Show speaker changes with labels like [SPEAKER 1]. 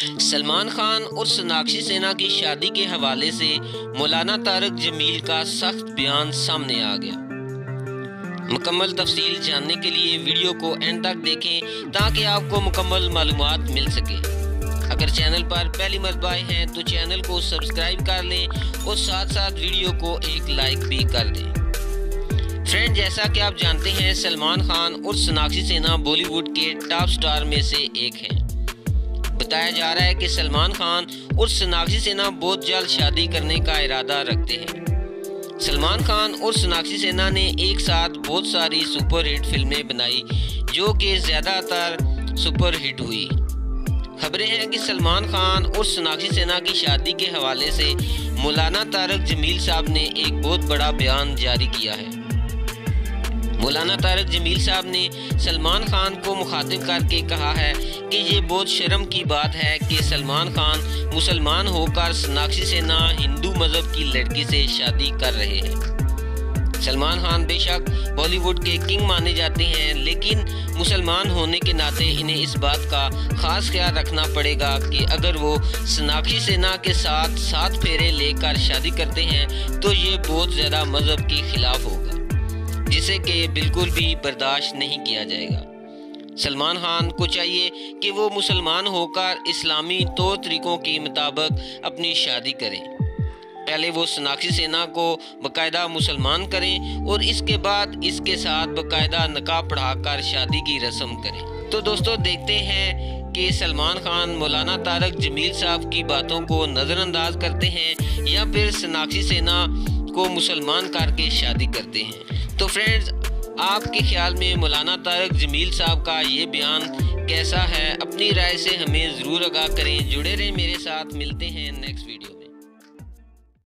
[SPEAKER 1] सलमान खान और सोनाक्षी सेना की शादी के हवाले से मौलाना तारक जमील का सख्त बयान सामने आ गया। मुकम्मल तफसील जानने के लिए वीडियो को एंड तक देखें ताकि आपको मुकम्मल मालूम मिल सके। अगर चैनल पर पहली मरतबा हैं तो चैनल को सब्सक्राइब कर लें और साथ साथ वीडियो को एक लाइक भी कर दें। फ्रेंड, जैसा कि आप जानते हैं, सलमान खान और सोनाक्षी सेना बॉलीवुड के टॉप स्टार में से एक हैं। बताया जा रहा है कि सलमान खान और सोनाक्षी सिन्हा बहुत जल्द शादी करने का इरादा रखते हैं। सलमान खान और सोनाक्षी सिन्हा ने एक साथ बहुत सारी सुपर हिट फ़िल्में बनाई, जो कि ज़्यादातर सुपर हिट हुई। खबरें हैं कि सलमान खान और सोनाक्षी सिन्हा की शादी के हवाले से मौलाना तारक जमील साहब ने एक बहुत बड़ा बयान जारी किया है। मौलाना तारक जमील साहब ने सलमान खान को मुखातिब करके कहा है कि ये बहुत शर्म की बात है कि सलमान खान मुसलमान होकर सोनाक्षी सेना, हिंदू मज़हब की लड़की से शादी कर रहे हैं। सलमान खान बेशक बॉलीवुड के किंग माने जाते हैं, लेकिन मुसलमान होने के नाते इन्हें इस बात का खास ख्याल रखना पड़ेगा कि अगर वो सोनाक्षी सेना के साथ सात फेरे लेकर शादी करते हैं तो ये बहुत ज़्यादा मज़हब के खिलाफ होगा। जिसे कि बिल्कुल भी बर्दाश्त नहीं किया जाएगा। सलमान खान को चाहिए कि वो मुसलमान होकर इस्लामी तौर तरीक़ों के मुताबिक अपनी शादी करें। पहले वो सोनाक्षी सेना को बाकायदा मुसलमान करें और इसके बाद इसके साथ बाकायदा नकाब पढ़ाकर शादी की रस्म करें। तो दोस्तों, देखते हैं कि सलमान खान, मौलाना तारक, जमील साहब की बातों को नज़रअंदाज करते हैं या फिर सोनाक्षी सेना को मुसलमान करके शादी करते हैं। तो फ्रेंड्स आपके ख्याल में मौलाना तारक जमील साहब का ये बयान कैसा है? अपनी राय से हमें ज़रूर आगाह करें। जुड़े रहें मेरे साथ। मिलते हैं नेक्स्ट वीडियो